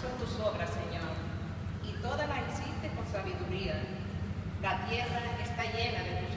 Son tus obras, Señor, y todas las hiciste con sabiduría. La tierra está llena de tus.